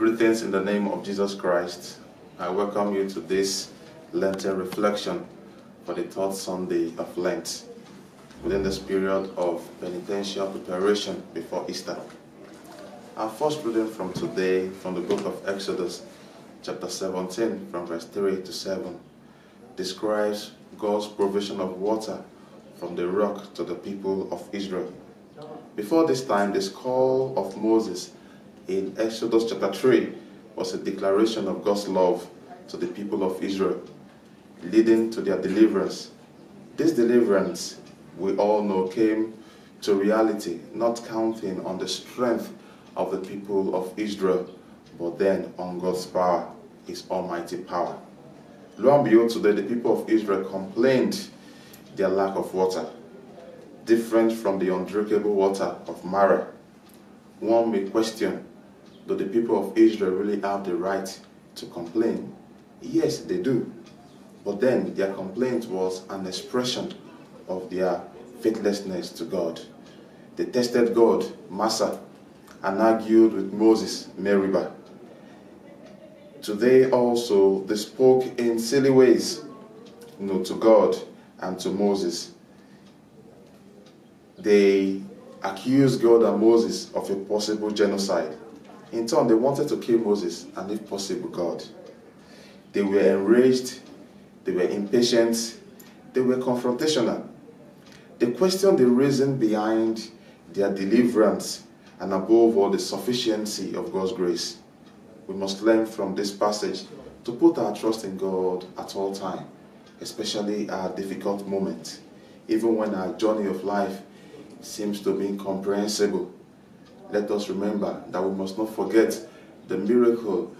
Greetings in the name of Jesus Christ. I welcome you to this Lenten reflection for the third Sunday of Lent within this period of penitential preparation before Easter. Our first reading from today from the book of Exodus, chapter 17, from verse 3 to 7, describes God's provision of water from the rock to the people of Israel. Before this time, this call of Moses in Exodus chapter 3 was a declaration of God's love to the people of Israel, leading to their deliverance. This deliverance, we all know, came to reality, not counting on the strength of the people of Israel, but then on God's power, His almighty power. Lo and behold, today the people of Israel complained their lack of water, different from the undrinkable water of Mara. One may question do the people of Israel really have the right to complain? Yes, they do. But then their complaint was an expression of their faithlessness to God. They tested God, Massah, and argued with Moses, Meribah. Today also they spoke in silly ways you know, to God and to Moses. They accused God and Moses of a possible genocide. In turn, they wanted to kill Moses and, if possible, God. They were enraged, they were impatient, they were confrontational. They questioned the reason behind their deliverance and, above all, the sufficiency of God's grace. We must learn from this passage to put our trust in God at all times, especially at difficult moments, even when our journey of life seems to be incomprehensible let us remember that we must not forget the miracle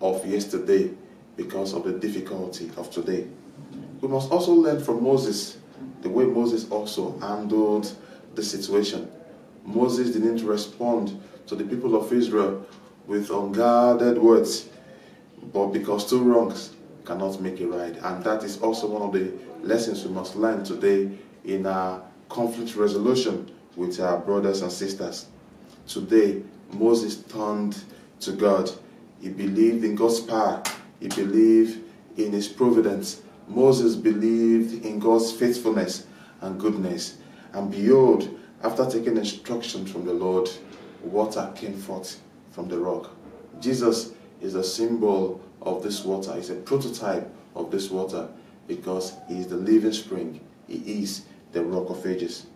of yesterday because of the difficulty of today. We must also learn from Moses the way Moses also handled the situation. Moses didn't respond to the people of Israel with unguarded words, but because two wrongs cannot make a right. And that is also one of the lessons we must learn today in our conflict resolution with our brothers and sisters. Today, Moses turned to God. He believed in God's power. He believed in his providence. Moses believed in God's faithfulness and goodness. And behold, after taking instruction from the Lord, water came forth from the rock. Jesus is a symbol of this water. He's a prototype of this water because he is the living spring. He is the rock of ages.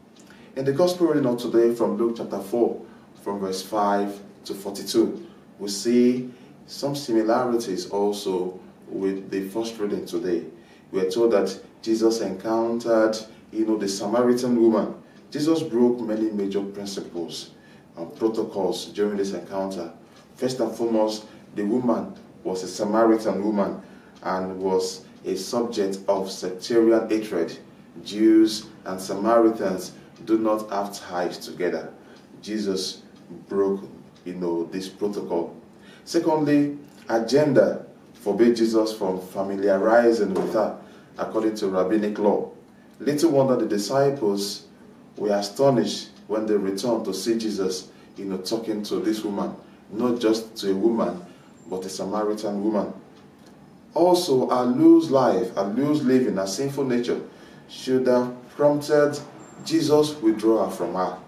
In the gospel reading of today from Luke chapter 4, from verse 5 to 42. We see some similarities also with the first reading today. We are told that Jesus encountered, you know, the Samaritan woman. Jesus broke many major principles and protocols during this encounter. First and foremost, the woman was a Samaritan woman and was a subject of sectarian hatred. Jews and Samaritans do not have ties together. Jesus broke, you know, this protocol. Secondly, agenda forbade Jesus from familiarizing with her according to rabbinic law. Little wonder the disciples were astonished when they returned to see Jesus, you know, talking to this woman, not just to a woman, but a Samaritan woman. Also, a loose life, a loose living, a sinful nature should have prompted Jesus withdraw from her.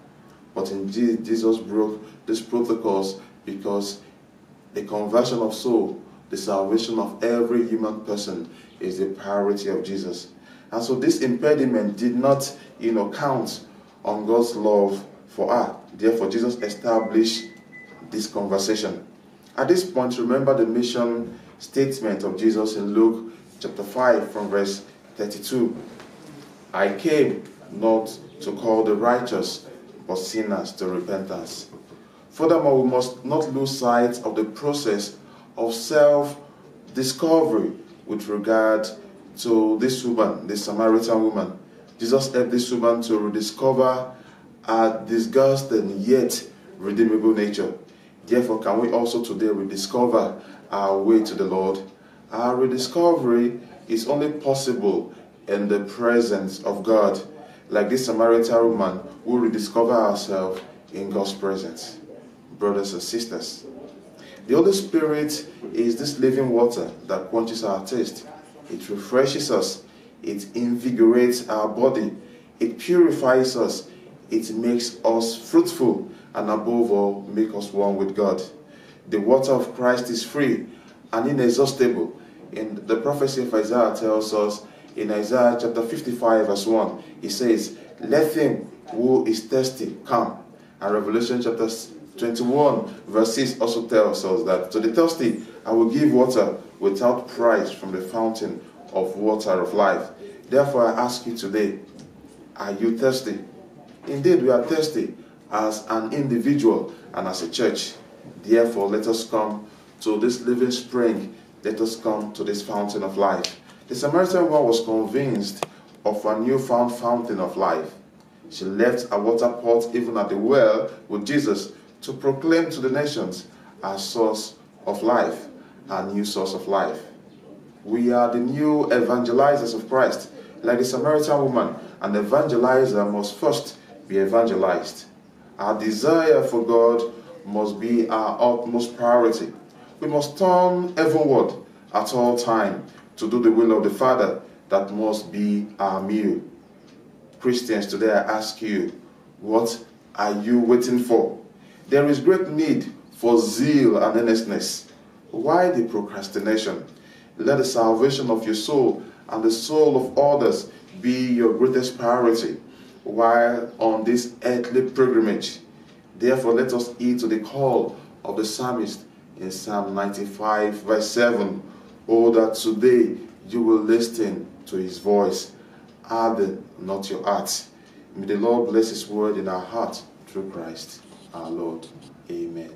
But indeed, Jesus broke these protocols because the conversion of soul, the salvation of every human person is the priority of Jesus. And so this impediment did not, you know, count on God's love for her. Therefore, Jesus established this conversation. At this point, remember the mission statement of Jesus in Luke chapter 5 from verse 32. I came not to call the righteous, but sinners to repentance. Furthermore, we must not lose sight of the process of self discovery with regard to this woman, this Samaritan woman. Jesus helped this woman to rediscover her disgusting yet redeemable nature. Therefore, can we also today rediscover our way to the Lord? Our rediscovery is only possible in the presence of God, like this Samaritan woman we rediscover ourselves in God's presence. Brothers and sisters, The Holy Spirit is this living water that quenches our thirst. It refreshes us. It invigorates our body. It purifies us. It makes us fruitful. And above all, make us one with God. The water of Christ is free and inexhaustible. In the prophecy of Isaiah tells us in Isaiah chapter 55, verse 1, he says, Let him who is thirsty come. And Revelation chapter 21, verse 6 also tells us that to the thirsty, I will give water without price from the fountain of water of life. Therefore, I ask you today, are you thirsty? Indeed, we are thirsty as an individual and as a church. Therefore, let us come to this living spring. Let us come to this fountain of life. The Samaritan woman was convinced of a newfound fountain of life. She left a water pot even at the well with Jesus to proclaim to the nations a source of life, a new source of life. We are the new evangelizers of Christ. Like the Samaritan woman, an evangelizer must first be evangelized. Our desire for God must be our utmost priority. We must turn heavenward at all time to do the will of the Father. That must be our meal. Christians, today I ask you, what are you waiting for? There is great need for zeal and earnestness. Why the procrastination? Let the salvation of your soul and the soul of others be your greatest priority while on this earthly pilgrimage. Therefore, let us heed to the call of the psalmist in Psalm 95, verse 7. Oh, that today you will listen to his voice. Harden not your heart. May the Lord bless his word in our heart through Christ our Lord. Amen.